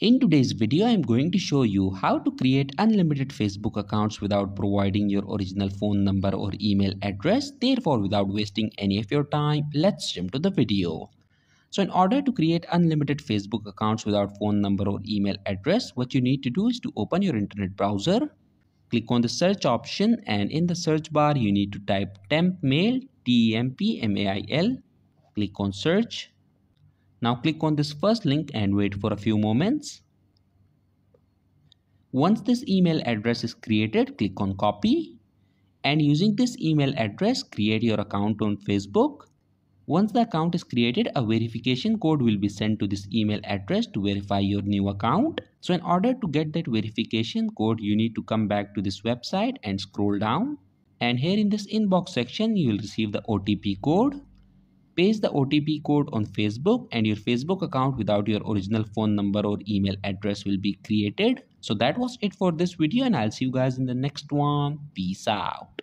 In today's video, I'm going to show you how to create unlimited Facebook accounts without providing your original phone number or email address. Therefore, without wasting any of your time, let's jump to the video. So in order to create unlimited Facebook accounts without phone number or email address, what you need to do is to open your internet browser, click on the search option and in the search bar, you need to type temp tempmail, T-E-M-P-M-A-I-L, click on search now click on this first link and wait for a few moments. Once this email address is created, click on copy and using this email address, create your account on Facebook. Once the account is created, a verification code will be sent to this email address to verify your new account. So in order to get that verification code, you need to come back to this website and scroll down. And here in this inbox section, you will receive the OTP code paste the OTP code on Facebook and your Facebook account without your original phone number or email address will be created. So that was it for this video and I'll see you guys in the next one. Peace out.